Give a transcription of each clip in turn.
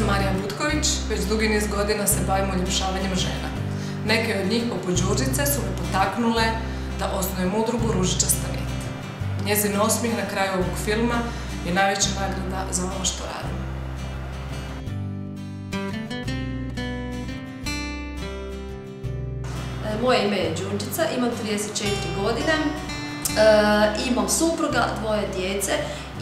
sam Marija Butković, već dugi niz godina se bavim uljepšavanjem žena. Neke od njih, poput Đurđice, su me potaknule da osnujem udrugu Ružičasta nit. Njezin osmih na kraju ovog filma je najveća nagrada za ono što radim. E, Moje ime je Đurđica, imam 34 godine, imam supruga, dvoje djece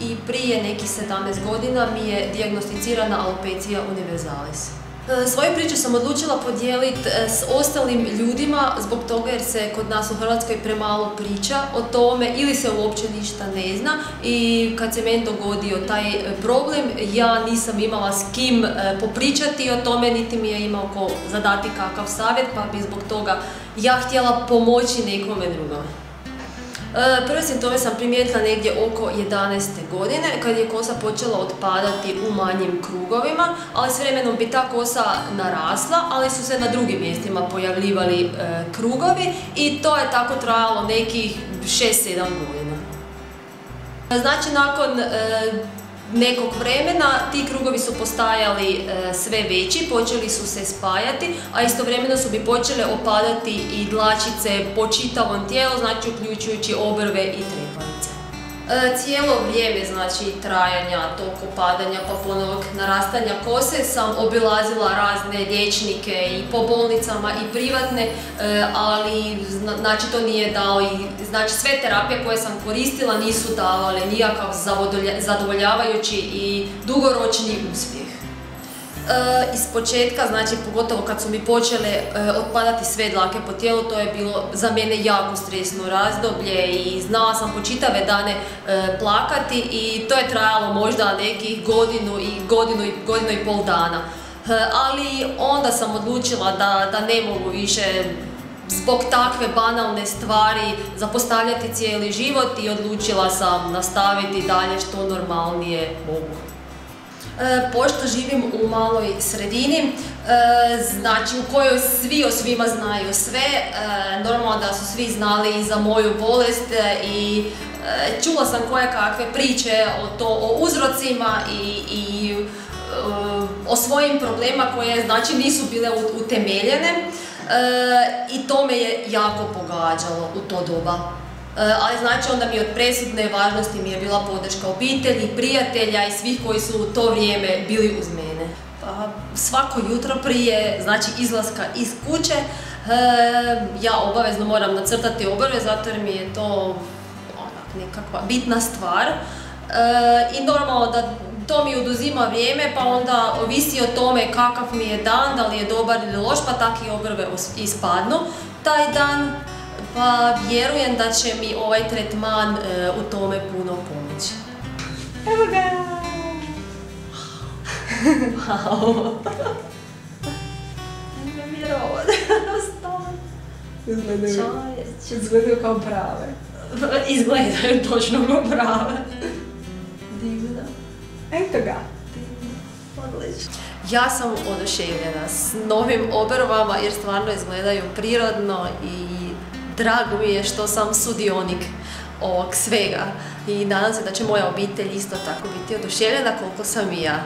i prije nekih 17 godina mi je dijagnosticirana alopecija universalis. E, Svoju priču sam odlučila podijeliti s ostalim ljudima zbog toga jer se kod nas u Hrvatskoj premalo priča o tome ili se uopće ništa ne zna i kad se meni dogodio taj problem ja nisam imala s kim e, popričati o tome niti mi je imao ko zadati kakav savjet pa bi zbog toga ja htjela pomoći nekome drugome. E, Prve simptome sam primijetila negdje oko 11. godine kad je kosa počela otpadati u manjim krugovima, ali s vremenom bi ta kosa narasla, ali su se na drugim mjestima pojavljivali e, krugovi i to je tako trajalo nekih 6-7 godina. Znači nakon e, nekog vremena ti krugovi su postajali e, sve veći, počeli su se spajati, a istovremeno su mi počele opadati i dlačice po čitavom tijelu, znači uključujući obrve i trepavice. E, cijelo vrijeme znači trajanja tog opadanja pa ponovog narastanja kose sam obilazila razne liječnike i po bolnicama i privatne, e, ali zna- znači to nije dao i znači sve terapije koje sam koristila nisu davale nikakav zadovoljavajući i dugoročni uspjeh. E, iz početka, znači pogotovo kad su mi počele e, otpadati sve dlake po tijelu, to je bilo za mene jako stresno razdoblje i znala sam po čitave dane e, plakati i to je trajalo možda nekih godinu i godinu i godinu i pol dana. Ali onda sam odlučila da, da ne mogu više zbog takve banalne stvari zapostavljati cijeli život i odlučila sam nastaviti dalje što normalnije mogu. E, Pošto živim u maloj sredini, e, znači u kojoj svi o svima znaju sve, e, normalno da su svi znali i za moju bolest i čula sam koje kakve priče o, to, o uzrocima i, i o svojim problema koje znači nisu bile utemeljene i to me je jako pogađalo u to doba. E, ali znači onda mi od presudne važnosti mi je bila podrška obitelji, prijatelja i svih koji su u to vrijeme bili uz mene. Pa svako jutro prije znači izlaska iz kuće e, ja obavezno moram nacrtati obrve zato jer mi je to onak nekakva bitna stvar. E, I normalno da to mi oduzima vrijeme pa onda ovisi o tome kakav mi je dan, da li je dobar ili loš pa tako i obrve ispadnu taj dan. Pa vjerujem da će mi ovaj tretman e, u tome puno pomoći. Evo ga! Wow. Ne vjerovati. Izgledaju, izgledaju kao prave. Izgledaju točno kao prave. Divno. Eto ga! Odlično. Ja sam oduševljena s novim obrvama jer stvarno izgledaju prirodno i drago mi je što sam sudionik ovog svega i nadam se da će moja obitelj isto tako biti oduševljena koliko sam i ja.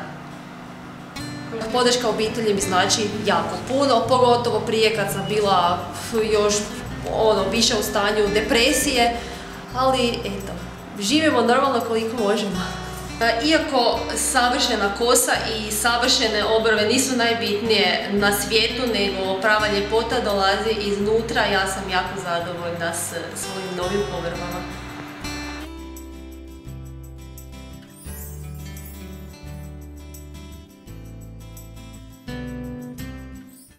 Podrška obitelji mi znači jako puno, pogotovo prije kad sam bila još ono, više u stanju depresije, ali eto, živimo normalno koliko možemo. E, Iako savršena kosa i savršene obrve nisu najbitnije na svijetu, nego prava ljepota dolazi iznutra, ja sam jako zadovoljna s svojim novim obrvama.